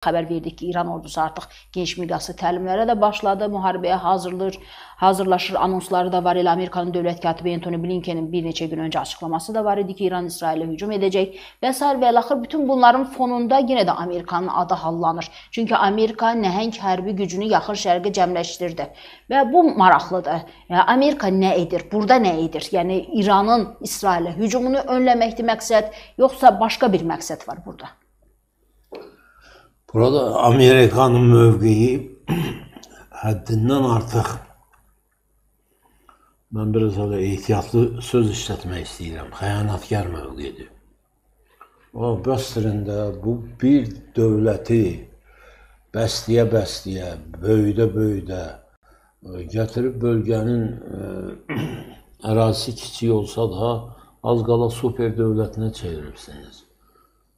xəbər verdik ki, İran ordusu artıq geniş miqyaslı təlimlərə də başladı, müharibəyə hazırlır, hazırlaşır. Anonsları da var. Elə Amerikanın dövlət katibi Antony Blinkenin bir neçə gün öncə açıqlaması da var idi ki, İran İsrailə hücum edəcək və s. və axır bütün bunların fonunda yenə də Amerikanın adı hallanır. Çünki Amerika nəhəng hərbi gücünü yaxın şərqə cəmləşdirdi. Və bu maraqlıdır. Yəni Amerika nə edir? Burada nə edir? Yəni İranın İsrailə hücumunu önləməkdir məqsəd, yoxsa başqa bir məqsəd var burada? Burada Amerikanın mövqeyi həddindən artıq mən biraz hələ ehtiyatlı söz işlətmək istəyirəm. Xəyanətkar mövqeyidir. O Bəsrində bu bir dövləti bəstəyə-bəstəyə, böyüdə-böyüdə gətirib bölgənin ə, ərazisi kiçik olsa da az qala super dövlətinə çevirirsiniz.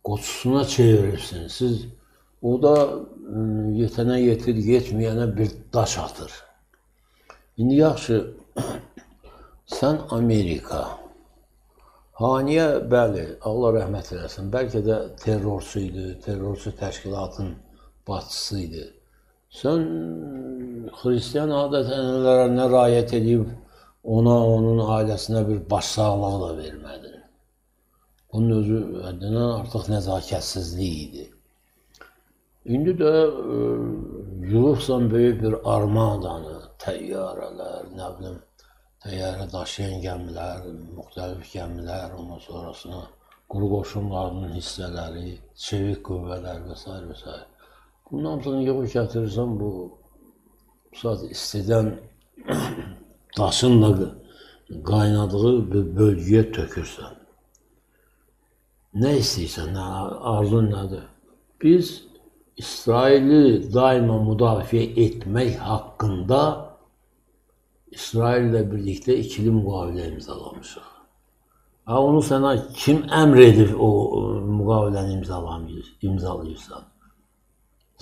Qoçusuna çevirirsiniz. Siz O da yetənə yetir, yetməyənə bir daş atır. İndi yaxşı, sən Amerika, Haniyə, bəli, Allah rəhmət eləsin, bəlkə də terrorçu idi, terrorçu təşkilatın başçısı idi. Sən xristiyan adət-ənənələrinə riayət edib ona, onun ailəsinə bir başsağlığı da vermədin. Bunun özü həddindən artıq nəzakətsizlik idi. İndi də e, yığıbsan böyük bir armadanı, təyyarələr, nə bilim, təyyarə daşıyan gəmilər, müxtəlif gəmilər, ondan sonrasına quru qoşunlarının hissələri, çevik qüvvələr və s. və s. Bunun hamısını yığıb gətirirsən, bu sadəcə istidən daşınla qaynadığı bir bölgəyə tökürsən. Nə istəyirsən, nə, arzun nədir? Biz İsraili daima müdafiə etmək haqqında İsraillə birlikdə ikili müqavilə imzalamışıq. Ha, onu sənə kim əmr edib o müqaviləni imzalayırsan?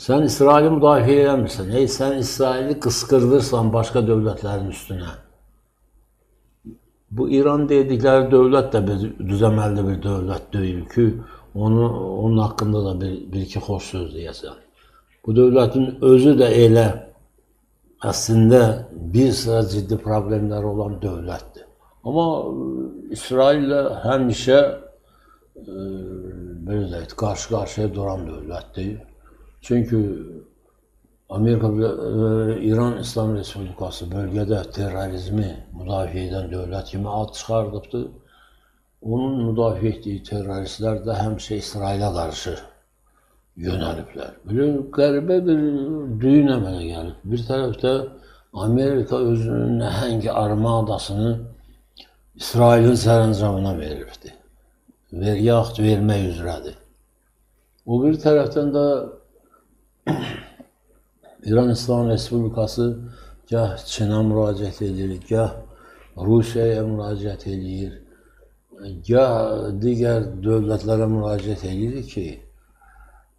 Sən İsraili müdafiə eləmirsən. Ey, sən İsraili qısqırdırsan başqa dövlətlərin üstünə. Bu İran dedikləri dövlət də bir düzəməlli bir dövlət deyil ki, onu onun haqqında da bir, bir iki xoş söz deyəsən. Bu dövlətin özü də elə əslində bir sıra ciddi problemləri olan dövlətdir. Amma İsraillə həmişə e, belə deyək, qarşı-qarşıya duran dövlətdir. Çünki Amerika e, İran İslam Respublikası bölgədə terrorizmi müdafiə edən dövlət kimi ad çıxardıbdır. Onun müdafiə etdiyi terroristlər də həmişə İsrailə qarşı yönəliblər. Bir qəribə bir düyün əmələ gəlib. Bir tərəfdə Amerika özünün nəhəng armadasını İsrailin sərəncamına verirdi. Ver, yaxud vermək üzrədir. O bir tərəfdən də İran İslam Respublikası gah Çinə müraciət edir, gah Rusiyaya müraciət edir ya digər dövlətlərə müraciət edir ki,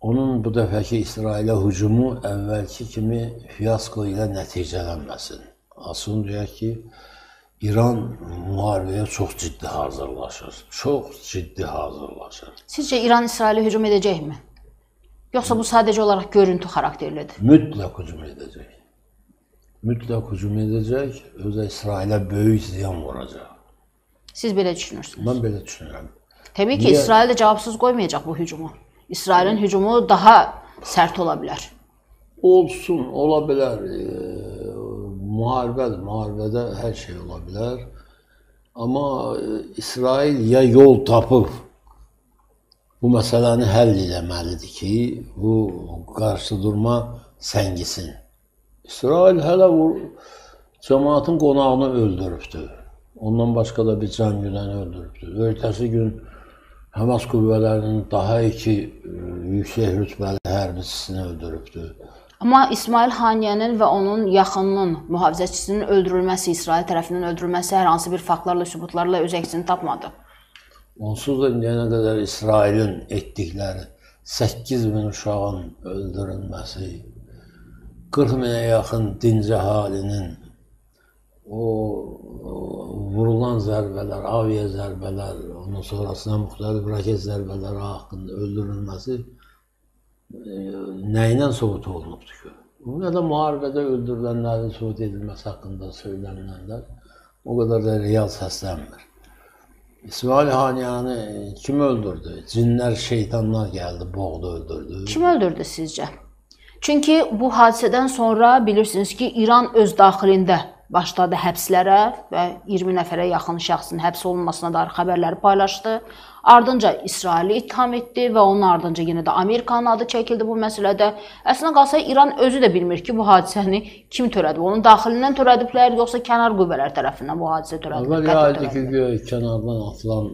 onun bu dəfəki İsrailə hücumu əvvəlki kimi fiyasko ilə nəticələnməsin. Asun deyək ki, İran müharibəyə çox ciddi hazırlaşır. Çox ciddi hazırlaşır. Sizcə İran İsrailə hücum edəcəkmi? Yoxsa bu sadəcə olaraq görüntü xarakterlidir? Mütləq hücum edəcək. Mütləq hücum edəcək, özə İsrailə böyük ziyan vuracaq. Siz belə düşünürsünüz? Mən belə düşünürəm. Təbii ki, Niyə? İsrail də cavabsız qoymayacaq bu hücumu. İsrailin hücumu daha sərt ola bilər. Olsun, ola bilər. E, müharibədir, müharibədə hər şey ola bilər. Amma e, İsrail ya yol tapıb bu məsələni həll etməlidir ki, bu qarşıdurma səngisin. İsrail hələ bu cəmaatın qonağını öldürübdür. Ondan başqa da bir can güdəni öldürübdür. Ertəsi gün Həmas qüvvələrinin daha iki e, yüksək rütbəli hərbçisini öldürübdür. Amma İsmail Haniyənin və onun yaxınının mühafizəçisinin öldürülməsi, İsrail tərəfindən öldürülməsi hər hansı bir faktlarla, sübutlarla öz əksini tapmadı. Onsuz da indiyənə qədər İsrailin etdikləri 8 min uşağın öldürülməsi, 40 minə yaxın dinc əhalinin o vurulan zərbələr, aviya zərbələr, ondan sonrasına müxtəlif raket zərbələri haqqında öldürülməsi nəyindən sübut olunubdur ki? Ya da müharibədə öldürülənlərin sübut edilməsi haqqında söylənilənlər o qədər də real səslənmir. İsmail Haniyanı kim öldürdü? Cinlər, şeytanlar gəldi, boğdu, öldürdü. Kim öldürdü sizcə? Çünki bu hadisədən sonra bilirsiniz ki, İran öz daxilində başladı həbslərə və 20 nəfərə yaxın şəxsin həbs olunmasına dair xəbərləri paylaşdı. Ardınca İsraili ittiham etdi və onun ardınca yenə də Amerikanın adı çəkildi bu məsələdə. Əslində qalsa İran özü də bilmir ki, bu hadisəni kim törədib? Onun daxilindən törədiblər, yoxsa kənar qüvvələr tərəfindən bu hadisə törədilib? Əvvəl yaydı ki, göy kənardan atılan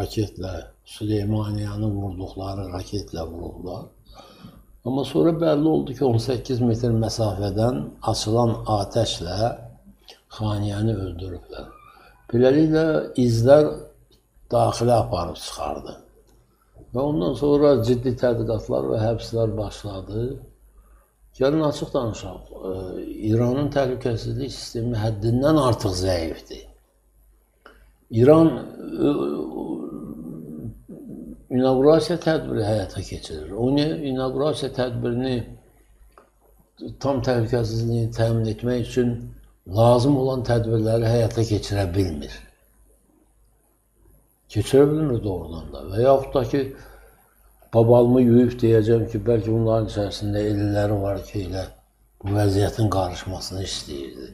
raketlə Süleymaniyanı vurduqları raketlə vurdular. Amma sonra bəlli oldu ki, 18 metr məsafədən açılan atəşlə Xaniyəni öldürüblər. Beləliklə izlər daxilə aparıb çıxardı. Və ondan sonra ciddi tədqiqatlar və həbslər başladı. Gəlin açıq danışaq. İranın təhlükəsizlik sistemi həddindən artıq zəifdir. İran inaugurasiya tədbiri həyata keçirir. O inaugurasiya tədbirini tam təhlükəsizliyini təmin etmək üçün lazım olan tədbirləri həyata keçirə bilmir. Keçirə bilmir doğrudan da. Və yaxud da ki, babalımı yuyub deyəcəm ki, bəlkə bunların içərisində elləri var ki, elə bu vəziyyətin qarışmasını istəyirdi.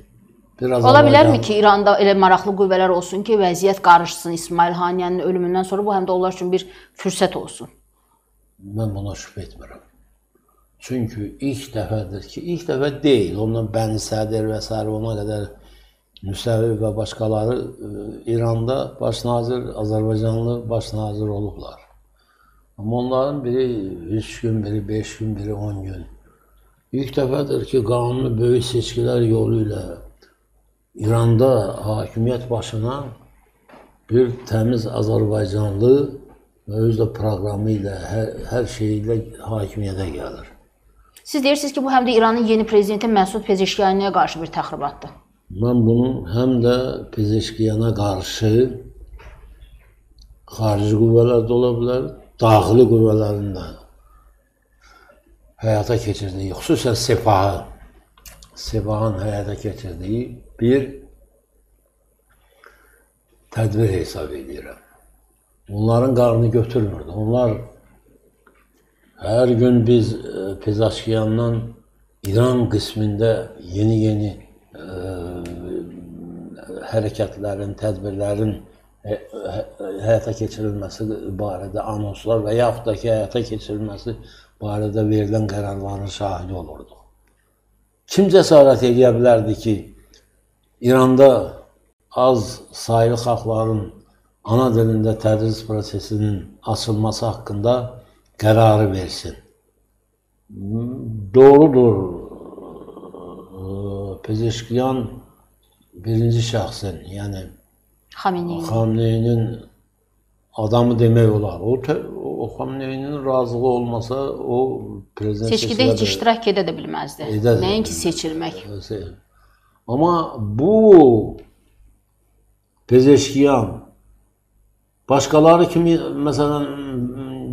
Biraz Ola bilərmi ki, İranda elə maraqlı qüvvələr olsun ki, vəziyyət qarışsın İsmail Haniyanın ölümündən sonra bu həm də onlar üçün bir fürsət olsun? Mən buna şübhə etmirəm. Çünki ilk dəfədir ki, ilk dəfə deyil. Ondan Bəni Sədir və s. ona qədər Müsəvi və başqaları e, İranda baş nazir, Azərbaycanlı baş nazir olublar. Amma onların biri 3 gün, biri 5 gün, biri 10 gün. İlk dəfədir ki, qanuni böyük seçkilər yolu ilə İranda hakimiyyət başına bir təmiz Azərbaycanlı və öz də proqramı ilə, hər, hər şeyi ilə hakimiyyətə gəlir. Siz deyirsiniz ki, bu həm də İranın yeni prezidenti Məsud Pezeşkiyaniyə qarşı bir təxribatdır. Mən bunun həm də Pezeşkiyana qarşı xarici qüvvələr də ola bilər, daxili qüvvələrin də həyata keçirdiyi, xüsusən Sepahı, Sepahın həyata keçirdiyi bir tədbir hesab edirəm. Onların qarnını götürmürdü. Onlar hər gün biz e, Pezaşkiyandan İran qismində yeni-yeni e, hərəkətlərin, tədbirlərin e, həyata keçirilməsi barədə anonslar və yaxud da ki, həyata keçirilməsi barədə verilən qərarların şahidi olurduq. Kim cəsarət edə bilərdi ki, İranda az saylı xalqların ana dilində tədris prosesinin açılması haqqında qərarı versin. Doğrudur. Pezeşkiyan birinci şəxsin, yəni Xameneyin. Xameneyinin adamı demək olar. O o Xameneyinin razılığı olmasa o prezident seçkidə heç iştirak edə də bilməzdi. Nəinki seçilmək. Amma bu Pezeşkiyan başqaları kimi məsələn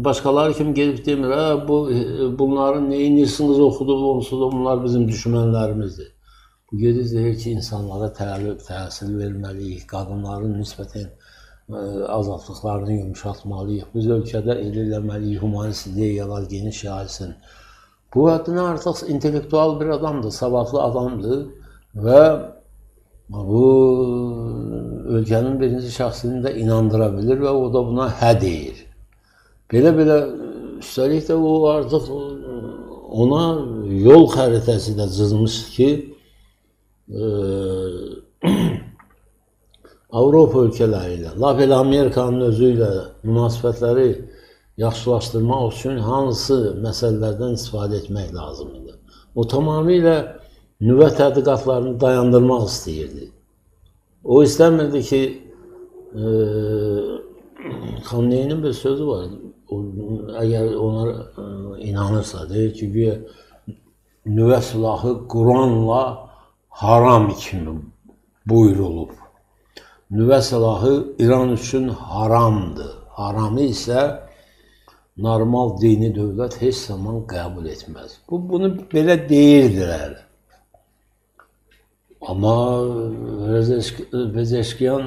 başqaları kimi gedib demir, hə bu bunların nə inirsiniz oxudu, onsuz da bunlar bizim düşmənlərimizdir. Bu gedib deyir ki, insanlara təlim, təhsil verməliyik, qadınların nisbətən ə, azadlıqlarını yumşaltmalıyıq. Biz ölkədə el eləməliyik, humanist ideyalar geniş yayılsın. Bu həddindən artıq intellektual bir adamdır, savadlı adamdır və bu ölkənin birinci şəxsini də inandıra bilir və o da buna hə deyir. Belə-belə üstəlik də o artıq ona yol xəritəsi də cızmışdı ki, e, Avropa ölkələri ilə, lap elə Amerikanın özü ilə münasibətləri yaxşılaşdırmaq üçün hansı məsələlərdən istifadə etmək lazımdır. O tamamilə nüvə tədqiqatlarını dayandırmaq istəyirdi. O istəmirdi ki, e, Xamneyinin bir sözü var. O, əgər ona e, inanırsa, deyir ki, güya nüvə silahı Quranla haram kimi buyurulub. Nüvə silahı İran üçün haramdır. Haramı isə normal dini dövlət heç zaman qəbul etməz. Bu bunu belə deyirdilər. Amma Pezeşkiyan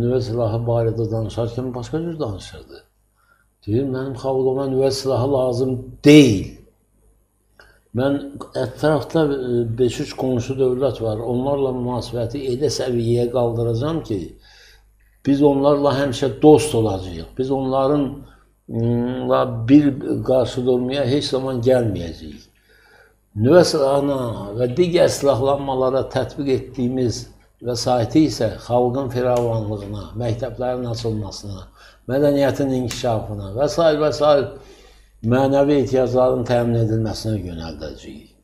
nüvə silahı barədə danışarkən başqa cür danışırdı. Deyir, mənim xalqıma nüvə silahı lazım deyil. Mən ətrafda 5-3 qonşu dövlət var. Onlarla münasibəti elə səviyyəyə qaldıracağam ki, biz onlarla həmişə dost olacağıq. Biz onların bir qarşı durmaya heç zaman gəlməyəcəyik. Nüvə silahına və digər silahlanmalara tətbiq etdiyimiz vəsaiti isə xalqın firavanlığına, məktəblərin açılmasına, mədəniyyətin inkişafına və s. və s. mənəvi ehtiyacların təmin edilməsinə yönəldəcəyik.